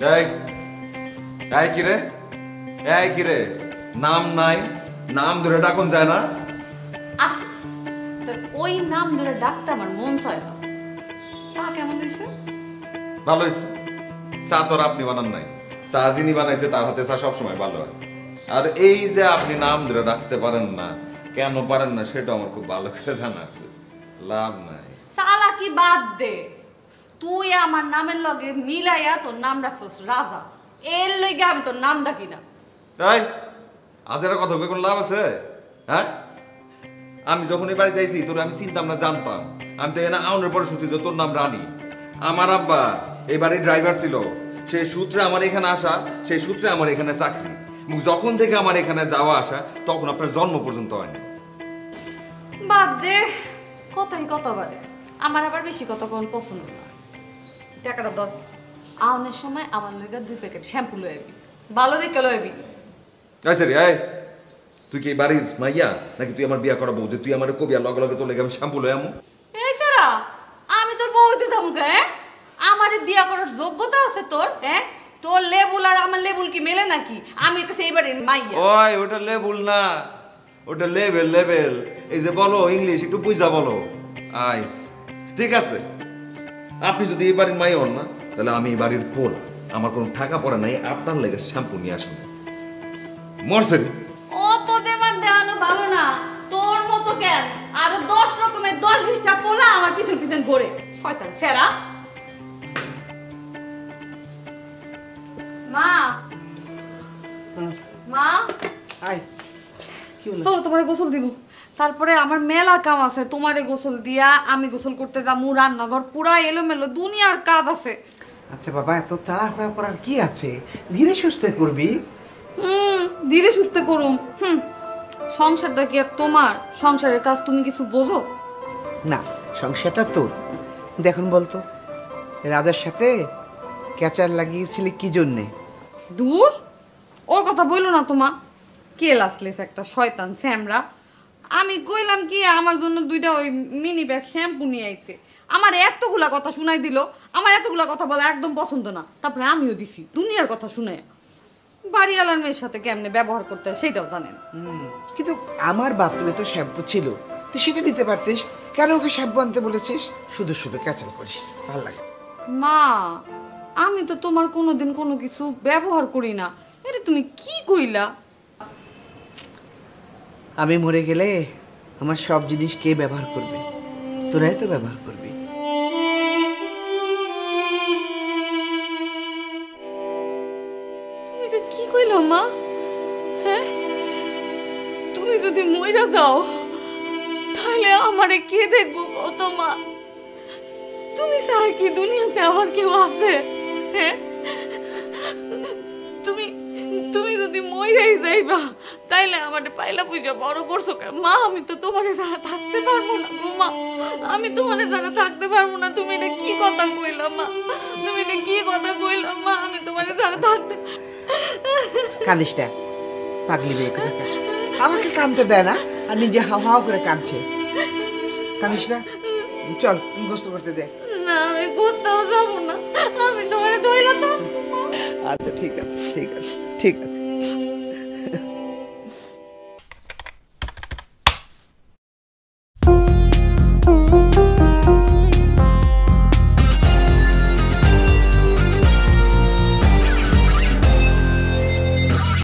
এই এই কি রে? এই কি রে? নাম নাই নাম ধরে ডাকুন যায় না। আছে তো ওই নাম ধরে ডাকতে আমার মন চায় না। চা কেমন হয়েছে? ভালো হয়েছে। চা তোর আপনি বানান নাই। চা যিনি বানাইছে তার হাতে চা সবসময় ভালো হয়। আর এই যে আপনি নাম ধরে ডাকতে পারেন না কেন পারেন না সেটা আমার খুব ভালো করে জানা আছে। লাভ নাই। চালাকি বাদ দে। তুই আমার নামের লগে মিলাইয়া তোর নাম রাখছস রাজা। এর লইগে আমি তোর নাম ডাকি না। তাই? আজ এটা কথা কই কোনো লাভ আছে? হ্যাঁ? আমি যখন এই বাড়িতে আইছি তোর আমি চিনতাম না জানতাম। আমি তো এনা আউনের পরে শুনছি যে তোর নাম রানী। আমার আব্বা এই বাড়ির ড্রাইভার ছিল। সেই সূত্রে আমার এখানে আসা সেই সূত্রে আমার এখানে চাকরি। যখন থেকে আমার এখানে যাওয়া আসা তখন আপনার জন্ম পর্যন্ত হয়নি। বাদ দে কথাই কথা বলে আমার আবার বেশি কথা কোন পছন্দ না। টাকাটা ধর। আউনের সময় আমার লইগা দুই প্যাকেট শ্যাম্পু লয়ে আবি ভালো দেখে লয়ে আবি এই সরি এই। তুই কি বাড়ির মাইয়া? নাকি তুই আমার বিয়া করাবো? যে তুই আমার কবি আর লগে লগে তোর লেগে আমি শ্যাম্পু লই আমু এই সারা আমি তোর বউ হইতে যাব কে হ্যাঁ? আমারে বিয়া করার যোগ্যতা আছে তোর হ্যাঁ? তোর লেবুল আর আমার লেবুল কি মেলে নাকি? আমি তো সেই বাড়ির মাইয়া। ওই ওটা লেবুল না। ওটা লেভেল লেভেল এই যে বলো ইংলিশ একটু বুঝা বলো। আইস ঠিক আছে। আপনি যদি এই বাড়ির মাই হন না তাহলে আমি এই বাড়ির পোল। আমার কোনো টাকা পড়া নাই আপনার লেগে শ্যাম্পু নিয়ে আসুন। মরছেন ও তো দেবার ভালো না। তোর মতো কেন? আরও দশ রকমের দশ বিশটা পোলা আমার পিছন পিছন ঘোরে। শয়তান সেরা মা। মা। আয়। চলো তোমারে গোসল দিব। তারপরে আমার মেলা কাম আছে তোমারে গোসল দিয়া আমি গোসল করতে যাব রান্নাঘর পুরা এলোমেলো দুনিয়ার কাজ আছে। আচ্ছা বাবা এত তাড়াহুড়া করার কি আছে? ধীরে সুস্থে করবি। হুম ধীরে সুস্থে করুম। হুম সংসারটা কি আর তোমার? সংসারের কাজ তুমি কিছু বোঝো? না সংসারটা তোর। দেখুন বলতো রাজার সাথে ক্যাচার লাগিয়েছিলি কি জন্যে? দূর? ওর কথা বইলো না তোমা। কে লাসলেস একটা শয়তান স্যামরা। আমি কইলাম কি আমার জন্য দুইটা ওই মিনি ব্যাগ শ্যাম্পু নিয়ে আইতে। আমার এতগুলা কথা শুনাই দিল আমার এতগুলা কথা বলা একদম পছন্দ না। তারপরে আমিও দিছি দুনিয়ার কথা শুনে। বাড়িওয়ালার মেয়ের সাথে কেমনে ব্যবহার করতে হয় সেটাও জানেন। কিন্তু আমার বাথরুমে তো শ্যাম্পু ছিল। তুই সেটা নিতে পারতিস? কেন ওকে শ্যাম্পু আনতে বলেছিস? শুধু শুধু ক্যাচাল করিস ভালো লাগে। মা আমি তো তোমার কোনোদিন কোনো কিছু ব্যবহার করি না। এটা তুমি কি কইলা? আমি মরে গেলে আমার সব জিনিস কে ব্যবহার করবে? তোরাই তো ব্যবহার করবি। হ্যাঁ? তুমি যদি যাও, তাহলে আমারে কে দেখব মা? তুমি কি দুনিয়াতে আমার কেউ আছে? হ্যাঁ? তুমি তুমি যদি মইরাই যাইবা তাইলে আমার পাইলা পুজো বড় করছ কেন? মা আমি তো তোমারে ছাড়া থাকতে পারব না গো মা। আমি তোমারে ছাড়া থাকতে পারব না। তুমি এটা কি কথা কইলা মা? তুমি এটা কি কথা কইলা মা? আমি তোমারে ছাড়া থাকতে কাঁদিস না। পাগলি কোথাকার। আমাকে কাঁদতে দেয় না আর নিজে হাও হাও করে কাঁদছে। কাঁদিস না? চল গোস্ত করতে দে। না আমি কোথাও যাব না। আমি তোমারে ধইলা তো আচ্ছা ঠিক আছে ঠিক আছে ঠিক আছে।